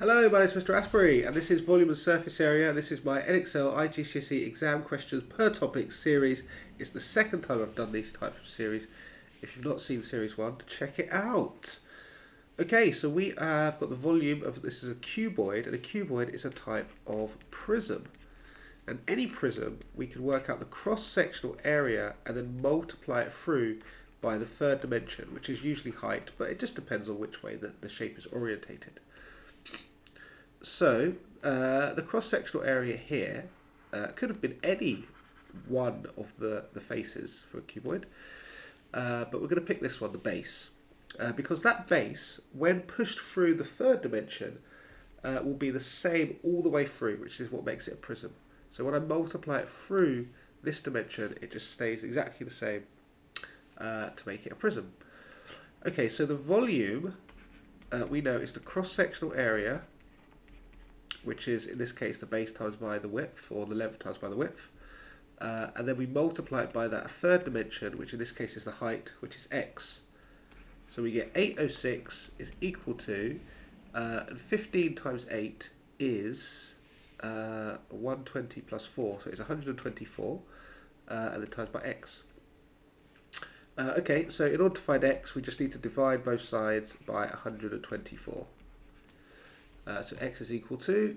Hello, my name is Mr. Astbury, and this is Volume and Surface Area. This is my Edexcel IGCSE exam questions per topic series. It's the second time I've done these types of series. If you've not seen Series 1, check it out. Okay, so we have got the volume of, this is a cuboid, and a cuboid is a type of prism. And any prism, we can work out the cross-sectional area and then multiply it through by the third dimension, which is usually height, but it just depends on which way the, the shape is orientated. So, uh, the cross-sectional area here uh, could have been any one of the, the faces for a cuboid, uh, but we're going to pick this one, the base, uh, because that base, when pushed through the third dimension, uh, will be the same all the way through, which is what makes it a prism. So when I multiply it through this dimension, it just stays exactly the same uh, to make it a prism. Okay, so the volume we know is the cross-sectional area, which is in this case the base times by the width, or the length times by the width. Uh, and then we multiply it by that third dimension, which in this case is the height, which is x. So we get 806 is equal to, uh, and 15 times 8 is uh, 120 plus 4, so it's 124, uh, and then times by x. Uh, okay, so in order to find x, we just need to divide both sides by 124. Uh, so x is equal to,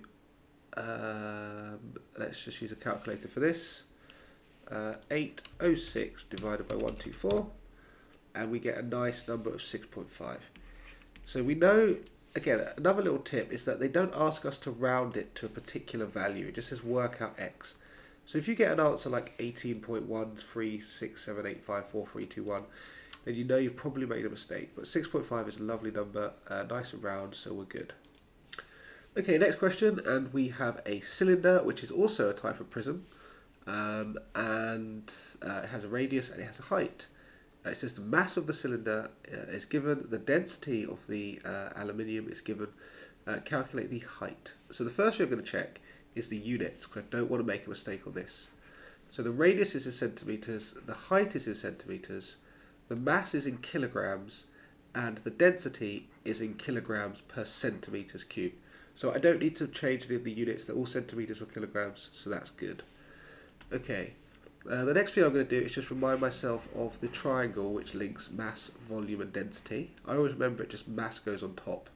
um, let's just use a calculator for this, uh, 806 divided by 124, and we get a nice number of 6.5. So we know again, another little tip is that they don't ask us to round it to a particular value. It just says work out x. So if you get an answer like 18.13678544321, then you know you've probably made a mistake. But 6.5 is a lovely number, uh, nice and round, so we're good. Okay, next question, and we have a cylinder, which is also a type of prism, um, and uh, it has a radius and it has a height. Uh, it says the mass of the cylinder uh, is given, the density of the uh, aluminium is given, uh, calculate the height. So the first thing I'm going to check is the units, because I don't want to make a mistake on this. So the radius is in centimetres, the height is in centimetres, the mass is in kilograms, and the density is in kilograms per centimetres cube. So I don't need to change any of the units, they're all centimetres or kilograms, so that's good. Okay, uh, the next thing I'm going to do is just remind myself of the triangle which links mass, volume and density. I always remember it just mass goes on top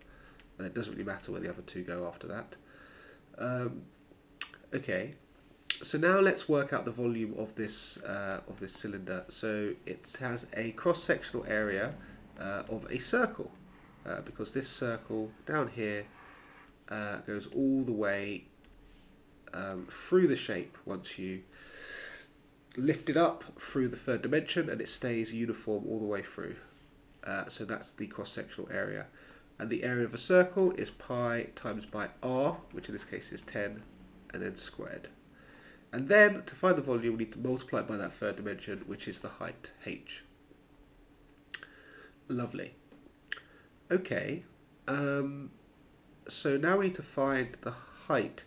and it doesn't really matter where the other two go after that. Um, okay, so now let's work out the volume of this uh, of this cylinder. So it has a cross-sectional area uh, of a circle uh, because this circle down here uh, goes all the way um, through the shape once you lift it up through the third dimension and it stays uniform all the way through. Uh, so that's the cross-sectional area. And the area of a circle is pi times by r, which in this case is 10, and then squared. And then, to find the volume, we need to multiply by that third dimension, which is the height, h. Lovely. Okay, um, so now we need to find the height.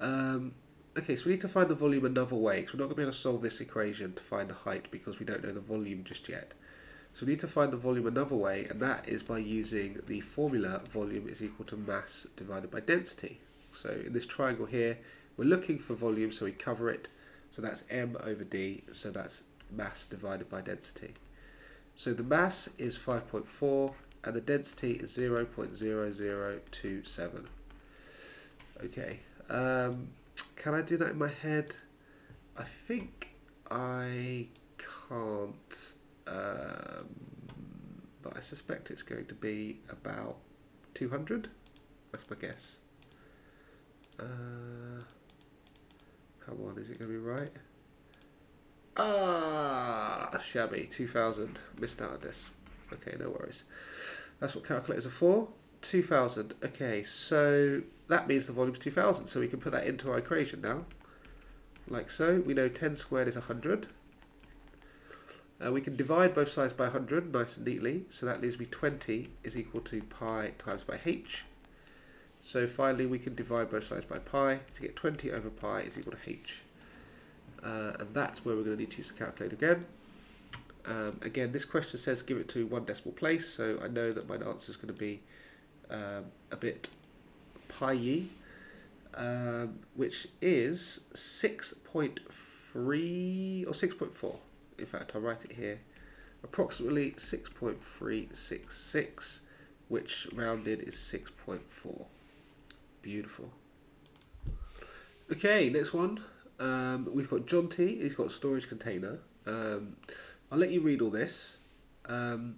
Um, Okay, so we need to find the volume another way, because we're not going to be able to solve this equation to find the height because we don't know the volume just yet. So we need to find the volume another way, and that is by using the formula volume is equal to mass divided by density. So in this triangle here, we're looking for volume, so we cover it. So that's m over d, so that's mass divided by density. So the mass is 5.4, and the density is 0.0027. Okay. Um, can I do that in my head? I think I can't, um, but I suspect it's going to be about 200. That's my guess. Uh, come on, is it going to be right? Ah, shabby, 2000. Missed out on this. Okay, no worries. That's what calculators are for. 2000. Okay, so that means the volume's 2000. So we can put that into our equation now. Like so. We know 10 squared is 100. Uh, we can divide both sides by 100 nice and neatly. So that leaves me 20 is equal to pi times by h. So finally we can divide both sides by pi to get 20 over pi is equal to h. Uh, and that's where we're going to need to use the calculator again. Um, again, this question says give it to one decimal place, so I know that my answer is going to be um, a bit Pye, um, which is 6.3 or 6.4. In fact, I'll write it here. Approximately 6.366, which rounded is 6.4. Beautiful. Okay, next one. Um, we've got John T. He's got storage container. Um, I'll let you read all this. Um,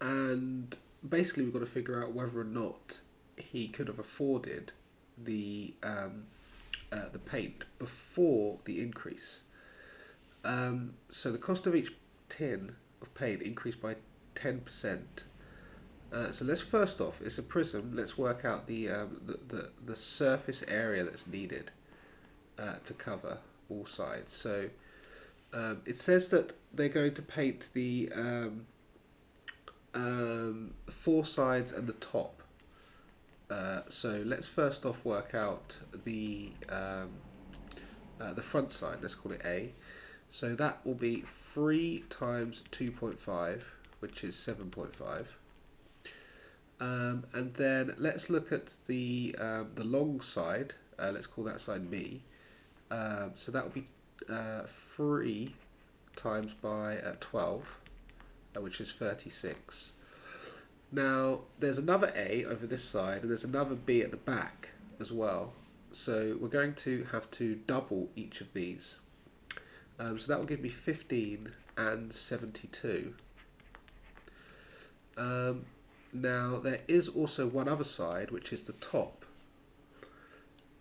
and basically, we've got to figure out whether or not he could have afforded the um, uh, the paint before the increase. Um, so the cost of each tin of paint increased by ten percent. Uh, so let's first off, it's a prism. Let's work out the um, the, the, the surface area that's needed uh, to cover all sides. So um, it says that they're going to paint the um, um, four sides and the top. Uh, so let's first off work out the um, uh, the front side. Let's call it A. So that will be three times two point five, which is seven point five. Um, and then let's look at the um, the long side. Uh, let's call that side B. So that will be uh, 3 times by uh, 12, uh, which is 36. Now, there's another A over this side, and there's another B at the back as well. So we're going to have to double each of these. Um, so that will give me 15 and 72. Um, now, there is also one other side, which is the top.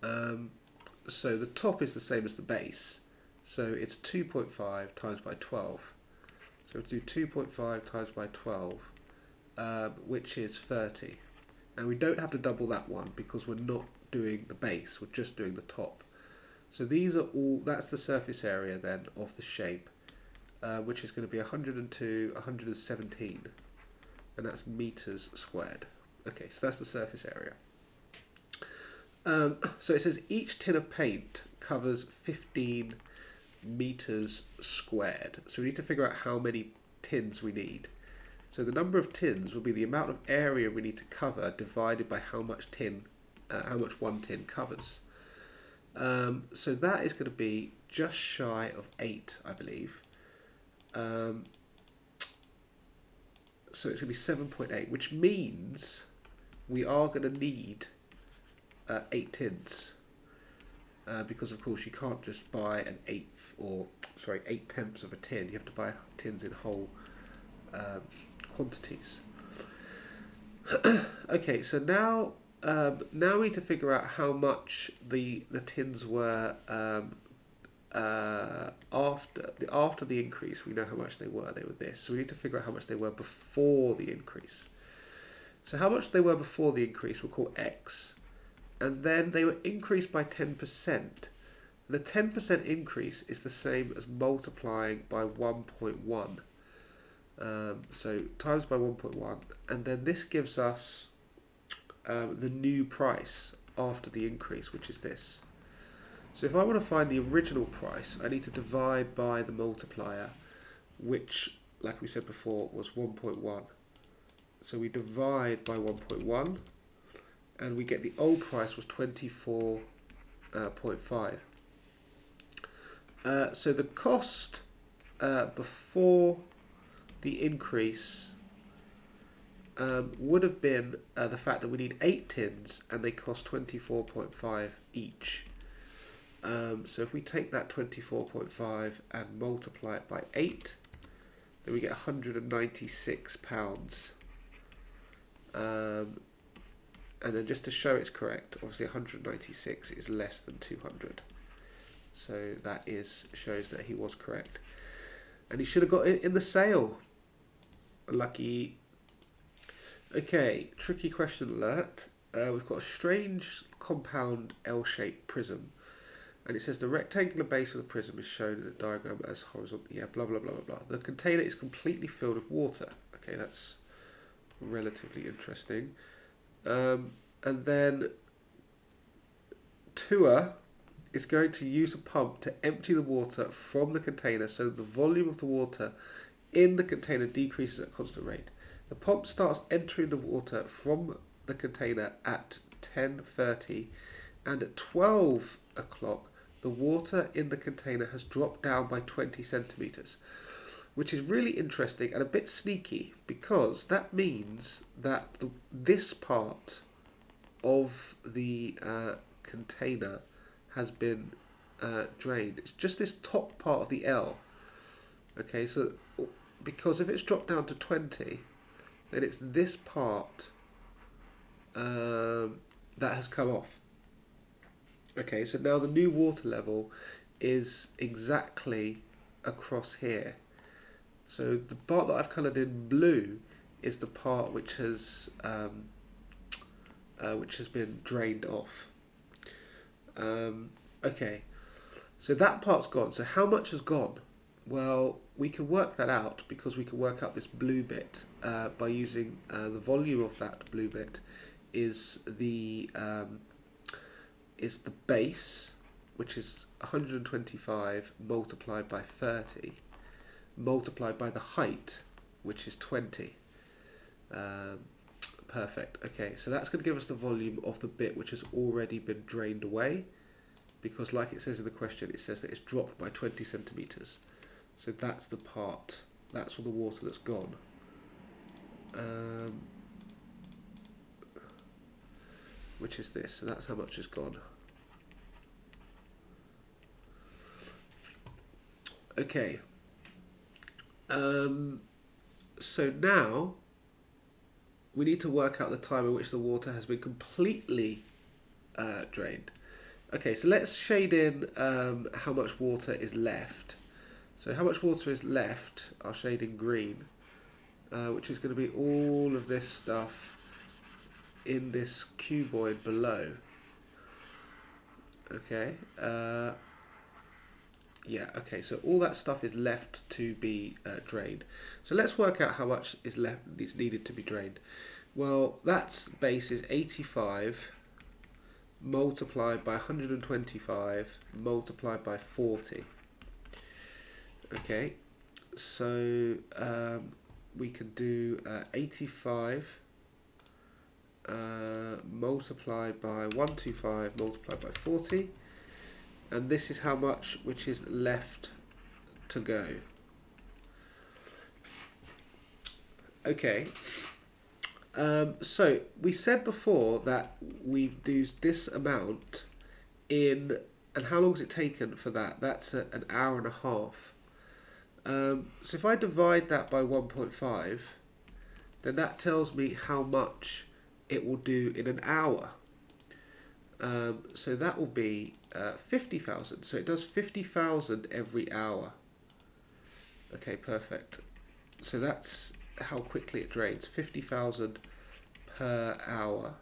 Um, so the top is the same as the base. So it's 2.5 times by 12. So we'll do 2.5 times by 12, um, which is 30. And we don't have to double that one because we're not doing the base, we're just doing the top. So these are all, that's the surface area then of the shape, uh, which is going to be 102, 117, and that's meters squared. Okay, so that's the surface area. Um, so it says each tin of paint covers 15 meters squared. So we need to figure out how many tins we need. So the number of tins will be the amount of area we need to cover divided by how much tin, uh, how much one tin covers. Um, so that is going to be just shy of 8, I believe. Um, so it's going to be 7.8, which means we are going to need uh, 8 tins. Uh, because of course you can't just buy an eighth or sorry eight tenths of a tin. You have to buy tins in whole um, quantities. okay, so now um, now we need to figure out how much the the tins were um, uh, after the after the increase. We know how much they were. They were this. So we need to figure out how much they were before the increase. So how much they were before the increase we'll call x and then they were increased by 10%. And a 10% increase is the same as multiplying by 1.1. Um, so times by 1.1, and then this gives us um, the new price after the increase, which is this. So if I want to find the original price, I need to divide by the multiplier, which, like we said before, was 1.1. So we divide by 1.1, and we get the old price was 24.5. Uh, uh, so the cost uh, before the increase um, would have been uh, the fact that we need 8 tins and they cost 24.5 each. Um, so if we take that 24.5 and multiply it by 8, then we get 196 pounds. Um, and then just to show it's correct, obviously 196 is less than 200. So that is shows that he was correct. And he should have got it in the sale. Lucky. Okay, tricky question alert. Uh, we've got a strange compound L-shaped prism. And it says the rectangular base of the prism is shown in the diagram as horizontal. Yeah, blah, blah, blah, blah, blah. The container is completely filled with water. Okay, that's relatively interesting. Um, and then Tua is going to use a pump to empty the water from the container so the volume of the water in the container decreases at constant rate. The pump starts entering the water from the container at 10.30 and at 12 o'clock the water in the container has dropped down by 20 centimetres which is really interesting and a bit sneaky because that means that the, this part of the uh, container has been uh, drained. It's just this top part of the L. Okay, so because if it's dropped down to 20, then it's this part um, that has come off. Okay, so now the new water level is exactly across here. So the part that I've coloured in blue is the part which has um, uh, which has been drained off. Um, okay, so that part's gone. So how much has gone? Well, we can work that out because we can work out this blue bit uh, by using uh, the volume of that blue bit is the um, is the base, which is 125 multiplied by 30 multiplied by the height, which is 20. Um, perfect. Okay, so that's going to give us the volume of the bit which has already been drained away, because like it says in the question, it says that it's dropped by 20 centimetres. So that's the part, that's all the water that's gone. Um, which is this, so that's how much has gone. Okay, um, so now we need to work out the time in which the water has been completely uh, drained. Okay, so let's shade in um, how much water is left. So how much water is left, I'll shade in green, uh, which is going to be all of this stuff in this cuboid below. Okay, uh, yeah, okay, so all that stuff is left to be uh, drained. So let's work out how much is left is needed to be drained. Well, that base is 85 multiplied by 125 multiplied by 40. Okay, so um, we can do uh, 85 uh, multiplied by 125 multiplied by 40 and this is how much which is left to go. Okay, um, so we said before that we've used this amount in, and how long has it taken for that? That's a, an hour and a half. Um, so if I divide that by 1.5, then that tells me how much it will do in an hour. Um, so that will be uh, 50,000. So it does 50,000 every hour. Okay, perfect. So that's how quickly it drains. 50,000 per hour.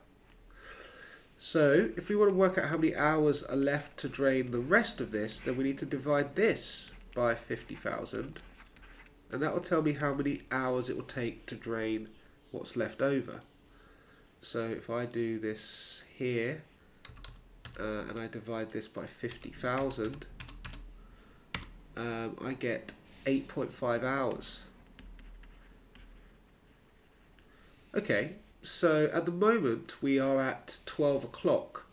So if we want to work out how many hours are left to drain the rest of this, then we need to divide this by 50,000. And that will tell me how many hours it will take to drain what's left over. So if I do this here, uh, and I divide this by 50,000, um, I get 8.5 hours. Okay, so at the moment we are at 12 o'clock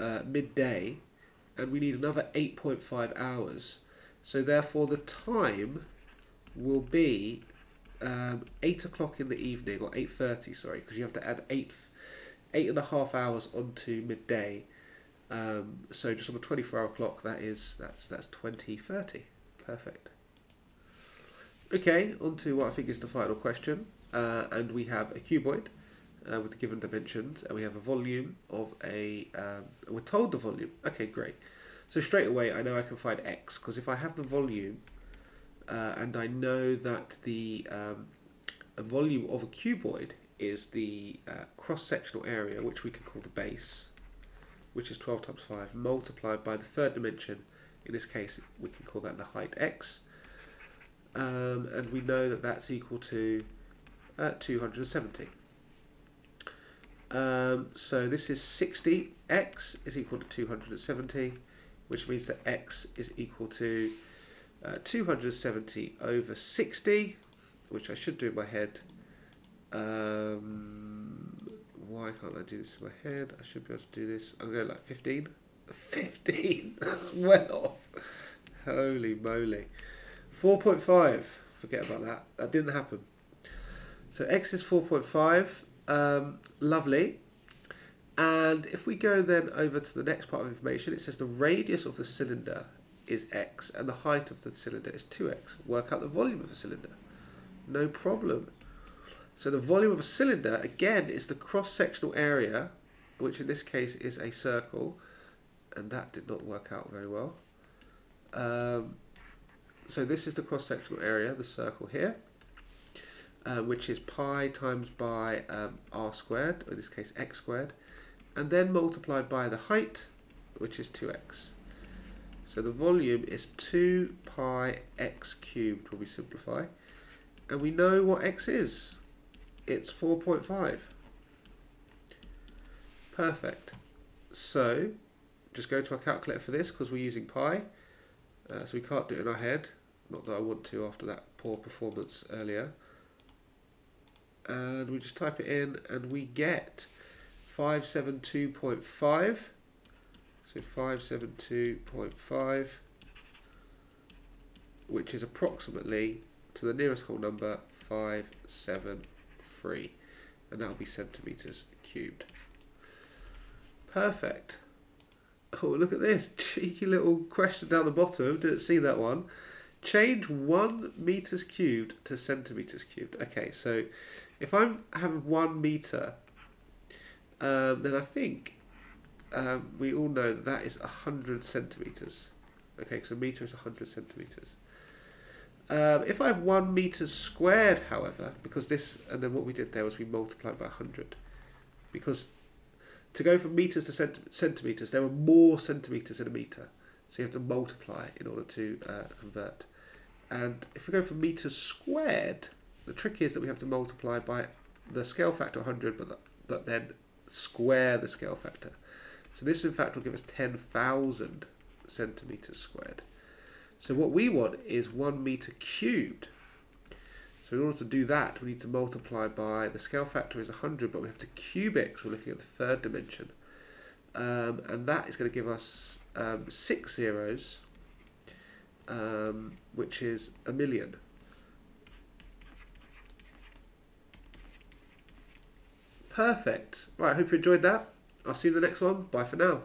uh, midday and we need another 8.5 hours. So therefore the time will be um, 8 o'clock in the evening, or 8.30, sorry, because you have to add 8, eight and a half hours onto midday. Um, so just on a 24 hour clock, that is, that's, that's 2030. Perfect. Okay, on to what I think is the final question. Uh, and we have a cuboid uh, with the given dimensions, and we have a volume of a, um, we're told the volume. Okay, great. So straight away, I know I can find x, because if I have the volume, uh, and I know that the um, volume of a cuboid is the uh, cross-sectional area, which we can call the base, which is 12 times 5, multiplied by the third dimension. In this case, we can call that the height x. Um, and we know that that's equal to uh, 270. Um, so this is 60, x is equal to 270, which means that x is equal to uh, 270 over 60, which I should do in my head. Um, why can't I do this in my head? I should be able to do this. I'm going like 15. 15? That's well off. Holy moly. 4.5. Forget about that. That didn't happen. So x is 4.5. Um, lovely. And if we go then over to the next part of information, it says the radius of the cylinder is x and the height of the cylinder is 2x. Work out the volume of the cylinder. No problem. So the volume of a cylinder, again, is the cross-sectional area, which in this case is a circle, and that did not work out very well. Um, so this is the cross-sectional area, the circle here, uh, which is pi times by um, r squared, or in this case x squared, and then multiplied by the height, which is 2x. So the volume is 2 pi x cubed when we simplify. And we know what x is. It's 4.5. Perfect. So, just go to our calculator for this because we're using pi. Uh, so we can't do it in our head. Not that I want to after that poor performance earlier. And we just type it in and we get 572.5. So 572.5, which is approximately, to the nearest whole number, 573. And that will be centimetres cubed. Perfect. Oh, look at this. Cheeky little question down the bottom. Didn't see that one. Change 1 metres cubed to centimetres cubed. Okay, so if I'm having 1 metre, um, then I think um, we all know that, that is 100 centimetres. Okay, so metre is 100 centimetres. Um, if I have 1 metre squared, however, because this, and then what we did there was we multiplied by 100. Because to go from metres to cent centimetres, there are more centimetres in a metre. So you have to multiply in order to uh, convert. And if we go from metres squared, the trick is that we have to multiply by the scale factor 100, but, the, but then square the scale factor. So this in fact will give us 10,000 centimetres squared. So what we want is 1 metre cubed. So in order to do that, we need to multiply by, the scale factor is 100, but we have to cube it because we're looking at the third dimension. Um, and that is going to give us um, six zeros, um, which is a million. Perfect. Right, I hope you enjoyed that. I'll see you in the next one. Bye for now.